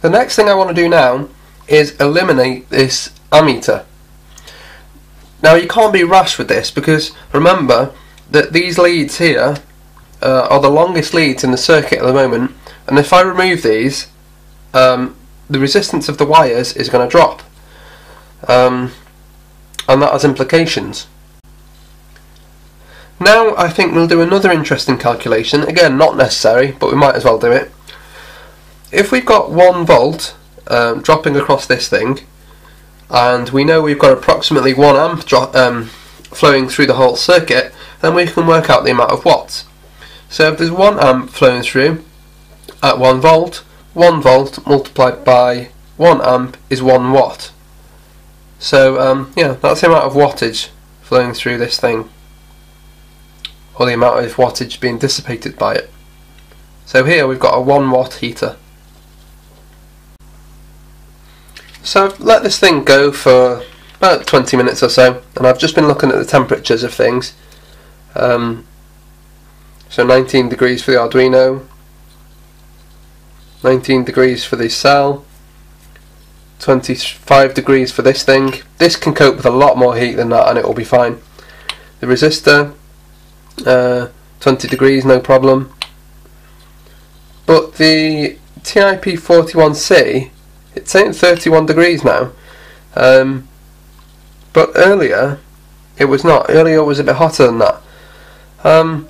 The next thing I want to do now is eliminate this ammeter. Now you can't be rash with this because remember that these leads here uh, are the longest leads in the circuit at the moment and if I remove these um, the resistance of the wires is going to drop um, and that has implications. Now I think we'll do another interesting calculation, again not necessary but we might as well do it. If we've got 1 volt um, dropping across this thing and we know we've got approximately 1 amp um, flowing through the whole circuit then we can work out the amount of watts. So if there's 1 amp flowing through at 1 volt, 1 volt multiplied by 1 amp is 1 watt. So um, yeah, that's the amount of wattage flowing through this thing, or the amount of wattage being dissipated by it. So here we've got a 1 watt heater. So I've let this thing go for about 20 minutes or so, and I've just been looking at the temperatures of things. Um, so 19 degrees for the Arduino, 19 degrees for the cell, 25 degrees for this thing. This can cope with a lot more heat than that and it will be fine. The resistor, uh, 20 degrees, no problem. But the TIP41C, it's saying 31 degrees now. Um, but earlier, it was not. Earlier it was a bit hotter than that. Um,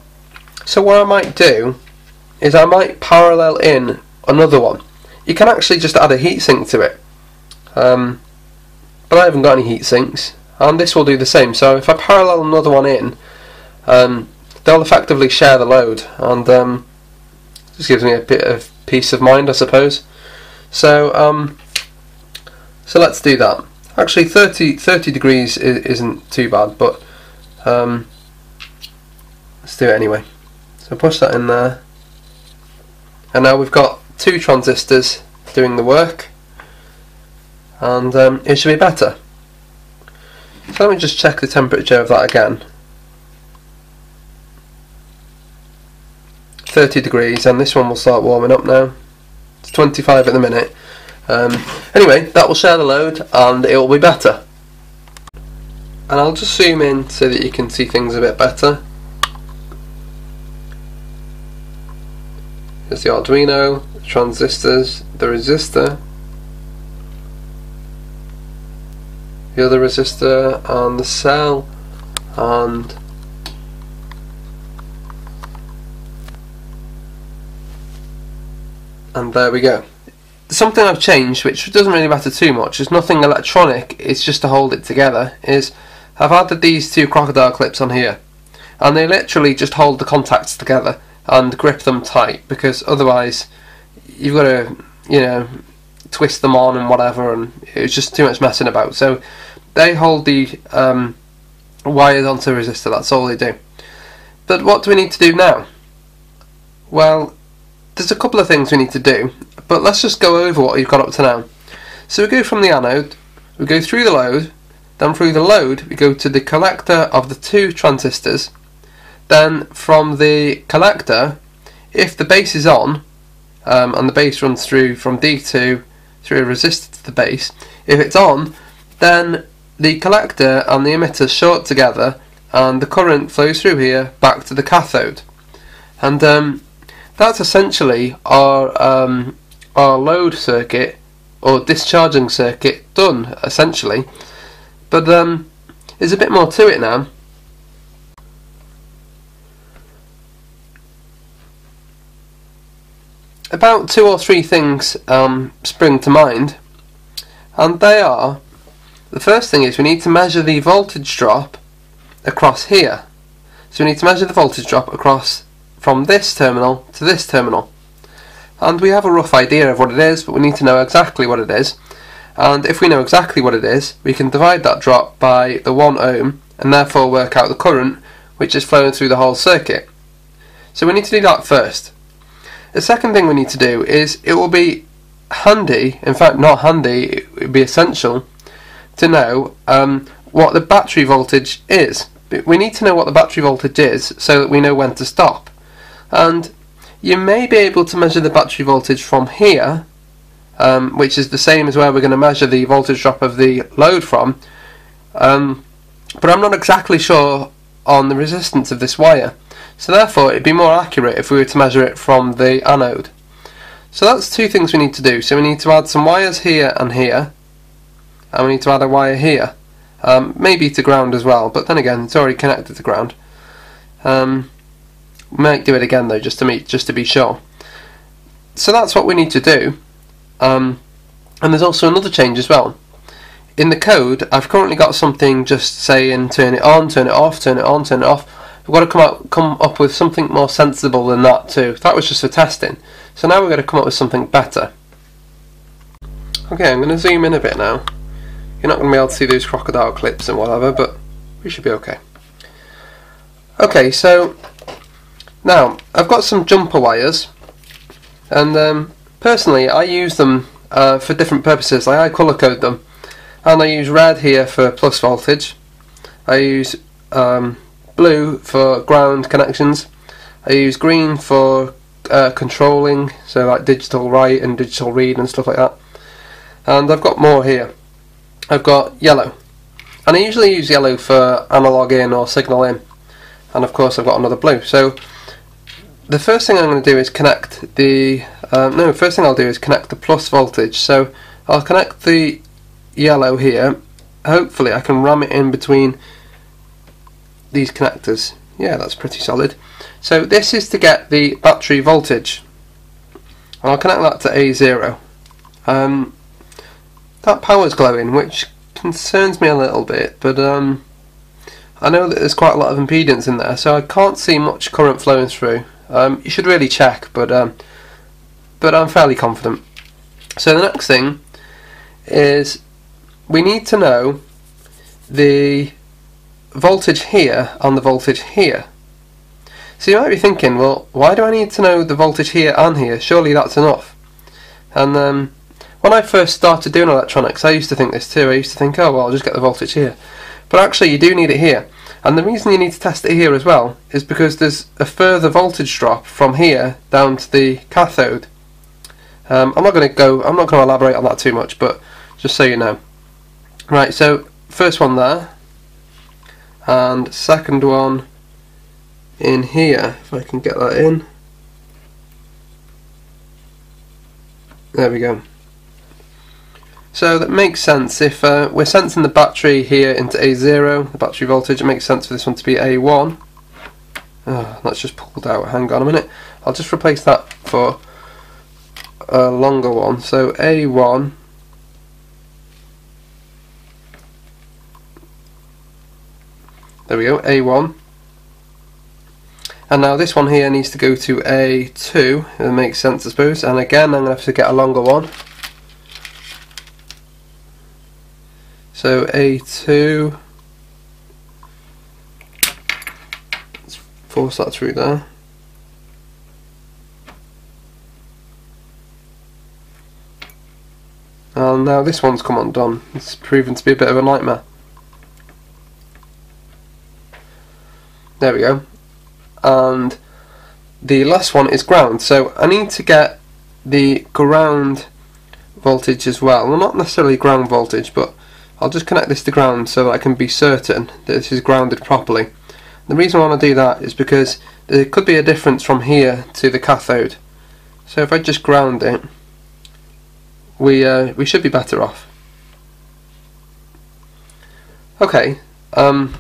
so what I might do is I might parallel in another one. You can actually just add a heatsink to it. Um, but I haven't got any heat sinks, and this will do the same. So if I parallel another one in, um, they'll effectively share the load, and um, just gives me a bit of peace of mind, I suppose. So um, so let's do that. Actually, 30, 30 degrees isn't too bad, but um, let's do it anyway. So push that in there, and now we've got two transistors doing the work and um, it should be better. So let me just check the temperature of that again. 30 degrees and this one will start warming up now. It's 25 at the minute. Um, anyway, that will share the load and it will be better. And I'll just zoom in so that you can see things a bit better. There's the Arduino, the transistors, the resistor, the other resistor and the cell and and there we go. Something I've changed, which doesn't really matter too much, is nothing electronic, it's just to hold it together, is I've added these two crocodile clips on here and they literally just hold the contacts together and grip them tight because otherwise you've got to, you know, twist them on and whatever, and it's just too much messing about. So they hold the um, wires onto a resistor. That's all they do. But what do we need to do now? Well, there's a couple of things we need to do, but let's just go over what we've got up to now. So we go from the anode, we go through the load, then through the load we go to the collector of the two transistors, then from the collector, if the base is on, um, and the base runs through from D2 through a resistor to the base. If it's on, then the collector and the emitter short together and the current flows through here back to the cathode. And um, that's essentially our, um, our load circuit or discharging circuit done, essentially. But um, there's a bit more to it now. about two or three things um, spring to mind, and they are the first thing is we need to measure the voltage drop across here. So we need to measure the voltage drop across from this terminal to this terminal. And we have a rough idea of what it is, but we need to know exactly what it is. And if we know exactly what it is, we can divide that drop by the 1 ohm and therefore work out the current which is flowing through the whole circuit. So we need to do that first. The second thing we need to do is it will be handy, in fact not handy, it would be essential to know um, what the battery voltage is. We need to know what the battery voltage is so that we know when to stop. And you may be able to measure the battery voltage from here um, which is the same as where we're going to measure the voltage drop of the load from. Um, but I'm not exactly sure on the resistance of this wire. So therefore it'd be more accurate if we were to measure it from the anode. So that's two things we need to do. So we need to add some wires here and here, and we need to add a wire here. Um, maybe to ground as well, but then again it's already connected to ground. Um, might do it again though, just to meet, just to be sure. So that's what we need to do. Um, and there's also another change as well. In the code, I've currently got something just saying turn it on, turn it off, turn it on, turn it off. We've got to come up, come up with something more sensible than that too. That was just for testing. So now we're going to come up with something better. Okay, I'm going to zoom in a bit now. You're not going to be able to see those crocodile clips and whatever, but we should be okay. Okay, so now I've got some jumper wires, and um, personally I use them uh, for different purposes. Like I colour code them, and I use red here for plus voltage. I use um, blue for ground connections. I use green for uh, controlling, so like digital write and digital read and stuff like that. And I've got more here. I've got yellow. And I usually use yellow for analog in or signal in. And of course I've got another blue. So the first thing I'm going to do is connect the, um, no, first thing I'll do is connect the plus voltage. So I'll connect the yellow here. Hopefully I can ram it in between these connectors. Yeah, that's pretty solid. So this is to get the battery voltage. And I'll connect that to A0. Um, that power's glowing, which concerns me a little bit, but um, I know that there's quite a lot of impedance in there, so I can't see much current flowing through. Um, you should really check, but um, but I'm fairly confident. So the next thing is we need to know the voltage here and the voltage here. So you might be thinking, well, why do I need to know the voltage here and here? Surely that's enough. And um, when I first started doing electronics, I used to think this too. I used to think, oh, well, I'll just get the voltage here. But actually, you do need it here. And the reason you need to test it here as well is because there's a further voltage drop from here down to the cathode. Um, I'm not going to go, I'm not going to elaborate on that too much, but just so you know. Right, so first one there, and second one in here, if I can get that in. There we go. So that makes sense. If uh, we're sensing the battery here into A0, the battery voltage, it makes sense for this one to be A1. Oh, that's just pulled out. Hang on a minute. I'll just replace that for a longer one. So A1 There we go, A1. And now this one here needs to go to A2, it makes sense I suppose, and again I'm going to have to get a longer one. So A2, let's force that through there. And now this one's come undone, it's proven to be a bit of a nightmare. There we go. And the last one is ground. So I need to get the ground voltage as well. Well, not necessarily ground voltage, but I'll just connect this to ground so that I can be certain that this is grounded properly. The reason I want to do that is because there could be a difference from here to the cathode. So if I just ground it, we uh, we should be better off. Okay, um,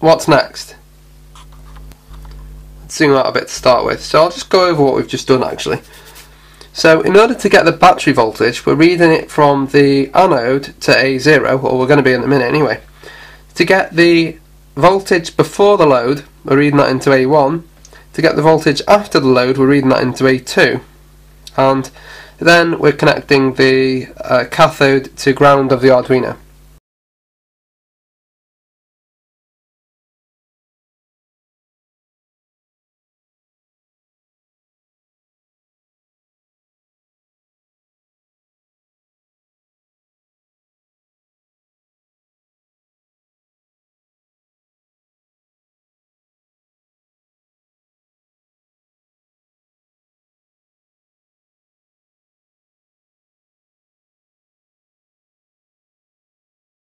what's next? Let's zoom out a bit to start with. So I'll just go over what we've just done actually. So in order to get the battery voltage, we're reading it from the anode to A0, or we're going to be in a minute anyway. To get the voltage before the load, we're reading that into A1. To get the voltage after the load, we're reading that into A2. And then we're connecting the uh, cathode to ground of the Arduino.